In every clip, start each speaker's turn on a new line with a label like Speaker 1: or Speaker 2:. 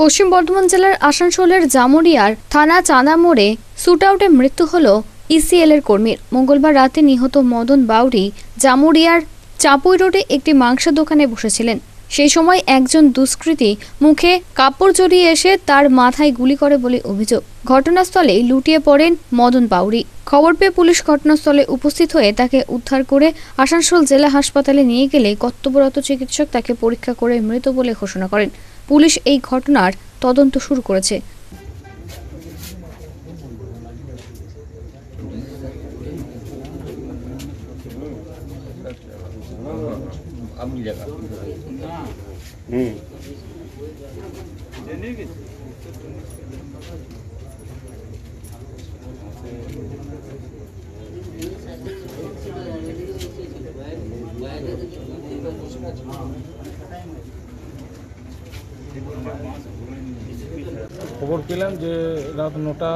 Speaker 1: পশ্চিম বর্ধমান জেলার আসানসোলের জামুরিয়ার থানা চাঁদা মোড়ে শুটআউটে মৃত্যু হল ইসিএল এর কর্মীর। মঙ্গলবার রাতে নিহত মদন বাউরি জামুরিয়ার চাপুই রোডে একটি মাংসের দোকানে বসেছিলেন। সেই সময় একজন দুষ্কৃতী মুখে কাপড় জড়িয়ে এসে তার মাথায় গুলি করে বলে অভিযোগ। ঘটনাস্থলে লুটিয়ে পড়েন মদন বাউরি খবর পেয়ে পুলিশ ঘটনাস্থলে উপস্থিত হয়ে তাকে উদ্ধার করে আসানসোল জেলা হাসপাতালে নিয়ে গেলে কর্তব্যরত চিকিৎসক তাকে পরীক্ষা করে মৃত বলে ঘোষণা করেন। পুলিশ এই ঘটনার তদন্ত শুরু করেছে।
Speaker 2: খবর পেলাম যে রাত নটা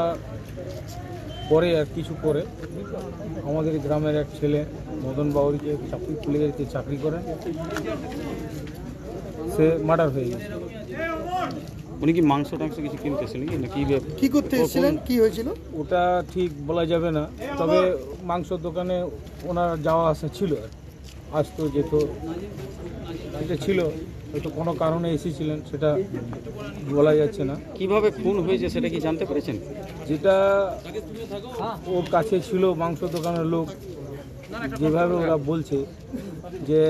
Speaker 2: পরে আর কিছু পরে আমাদের গ্রামের এক ছেলে মদন বাউরিকে চাকরি খুলে গেছে চাকরি করে। সে মার্ডার হয়ে গেছে।
Speaker 3: উনি কি মাংস টাংস কিছু কিনতেছিলেন কি নাকি
Speaker 4: কি করতে এসেছিলেন? কি হয়েছিল?
Speaker 2: ওটা ঠিক বলা যাবে না তবে মাংস দোকানে ওনার যাওয়া আসা ছিল। আসতো যেত এটা ছিল হয়তো কোনো কারণে এসেছিলেন সেটা বলা যাচ্ছে না।
Speaker 3: কীভাবে খুন হয়েছে সেটা কি জানতে পেরেছেন?
Speaker 2: যেটা ওর কাছে ছিল মাংস দোকানের লোক যেভাবে ওরা বলছে যে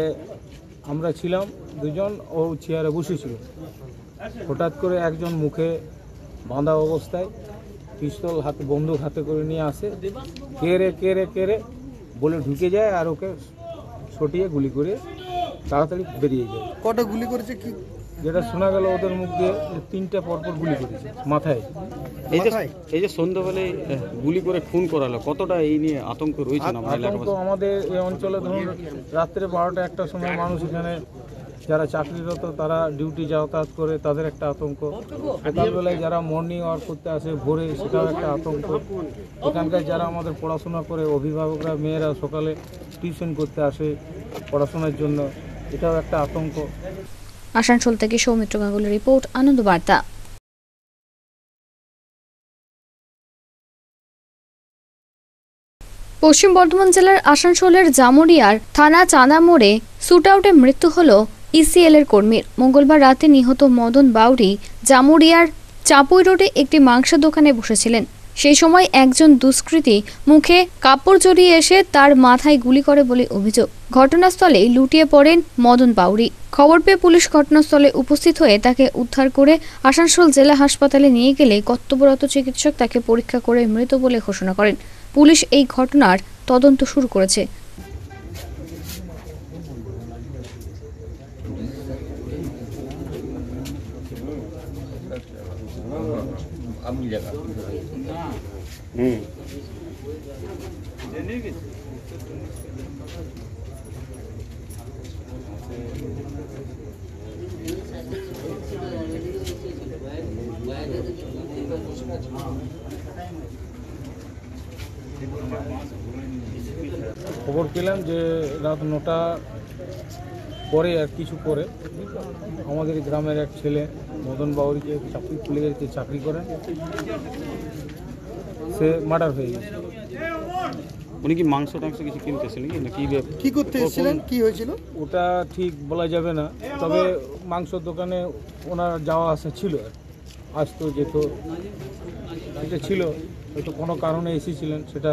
Speaker 2: আমরা ছিলাম দুজন ও চেয়ারে বসেছিল। হঠাৎ করে একজন মুখে বাঁধা অবস্থায় পিস্তল হাতে বন্দুক হাতে করে নিয়ে আসে। কেড়ে কেড়ে কেড়ে বলে ঢুকে যায় আর ওকে ছটিয়ে গুলি করে তাড়াতাড়ি বেরিয়ে যায়।
Speaker 4: কটা গুলি করেছে কি?
Speaker 2: যেটা শোনা গেল ওদের মুখ দিয়ে যে তিনটে পরপর গুলি করেছে মাথায়।
Speaker 3: এই যে এই যে সন্ধ্যাবেলায় গুলি করে খুন করালো কতটা এই নিয়ে আতঙ্ক রয়েছে না আমার
Speaker 2: আতঙ্ক আমাদের এই অঞ্চলে ধরুন রাত্রে বারোটা একটার সময় মানুষ এখানে যারা চাকরিরত তারা ডিউটি যাতায়াত করে তাদের একটা আতঙ্ক। সকালবেলায় যারা মর্নিং ওয়ার্ক করতে আসে ভোরে সেটাও একটা আতঙ্ক। এখানকার যারা আমাদের পড়াশোনা করে অভিভাবকরা মেয়েরা সকালে টিউশন করতে আসে পড়াশোনার জন্য। এটাও একটা আতঙ্ক।
Speaker 1: আসানসোল থেকে সৌমিত্র গাঙ্গুলির রিপোর্ট আনন্দ বার্তা পশ্চিম বর্ধমান জেলার আসানসোলের জামুরিয়ার থানা চাঁদা মোড়ে শুটআউটে মৃত্যু হল ইসিএল এর কর্মীর। মঙ্গলবার রাতে নিহত মদন বাউরি জামুরিয়ার চাপুই রোডে একটি মাংসের দোকানে বসেছিলেন। সেই সময় একজন দুষ্কৃতী মুখে কাপড় জড়িয়ে এসে তার মাথায় গুলি করে বলে অভিযোগ। ঘটনাস্থলে লুটিয়ে পড়েন মদন বাউরি খবর পেয়ে পুলিশ ঘটনাস্থলে উপস্থিত হয়ে তাকে উদ্ধার করে আসানসোল জেলা হাসপাতালে নিয়ে গেলে কর্তব্যরত চিকিৎসক তাকে পরীক্ষা করে মৃত বলে ঘোষণা করেন। পুলিশ এই ঘটনার তদন্ত শুরু করেছে।
Speaker 5: अपनी जगह
Speaker 3: হুম
Speaker 2: খবর পেলাম যে রাত নটা পরে আর কিছু পরে আমাদের গ্রামের এক ছেলে মদন বাউরিকে চাকরি খুলে গেছে চাকরি করে সে মার্ডার হয়ে গেছে।
Speaker 3: উনি কি মাংস টাংস কিছু কিনতেছিলেন কি নাকি বে-
Speaker 4: কি করতে এসেছিলেন? কি হয়েছিল?
Speaker 2: ওটা ঠিক বলা যাবে না তবে মাংস দোকানে ওনার যাওয়া আসা ছিল আর কি। আসতো যেত। এটা ছিল হয়তো কোনো কারণে এসেছিলেন সেটা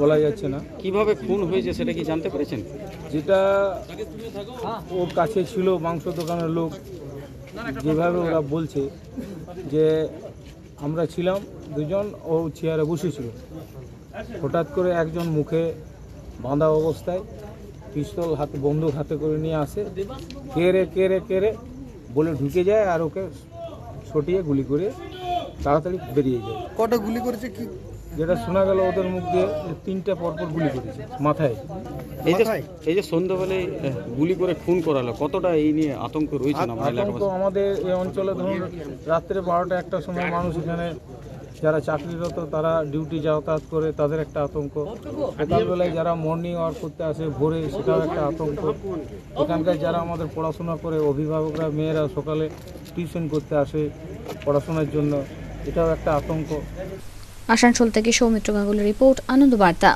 Speaker 2: বলা যাচ্ছে না।
Speaker 3: কীভাবে খুন হয়েছে সেটা কি জানতে পেরেছেন?
Speaker 2: যেটা ওর কাছে ছিল মাংস দোকানের লোক যেভাবে ওরা বলছে যে আমরা ছিলাম দুজন ও চেয়ারে বসেছিল। হঠাৎ করে একজন মুখে বাঁধা অবস্থায় পিস্তল হাতে বন্দুক হাতে করে নিয়ে আসে। কেড়ে কেড়ে কেড়ে বলে ঢুকে যায় আর ওকে ছটিয়ে গুলি করে তাড়াতাড়ি বেরিয়ে যায়।
Speaker 4: কটা গুলি করেছে কি?
Speaker 2: যেটা শোনা গেল ওদের মুখ দিয়ে তিনটে পরপর গুলি করেছে মাথায়।
Speaker 3: এই যে এই যে সন্ধ্যাবেলায় গুলি করে খুন করালো কতটা এই নিয়ে আতঙ্ক রয়েছে
Speaker 2: আতঙ্ক আমাদের এই অঞ্চলে ধরুন রাত্রে বারোটা একটার সময় মানুষ এখানে যারা চাকরিরত তারা ডিউটি যাতায়াত করে তাদের একটা আতঙ্ক। সকালবেলায় যারা মর্নিং ওয়ার্ক করতে আসে ভোরে সেটাও একটা আতঙ্ক। এখানকার যারা আমাদের পড়াশোনা করে অভিভাবকরা মেয়েরা সকালে টিউশন করতে আসে পড়াশোনার জন্য। এটাও একটা আতঙ্ক।
Speaker 1: আসানসোল থেকে সৌমিত্র গাঙ্গুলের রিপোর্ট আনন্দ বার্তা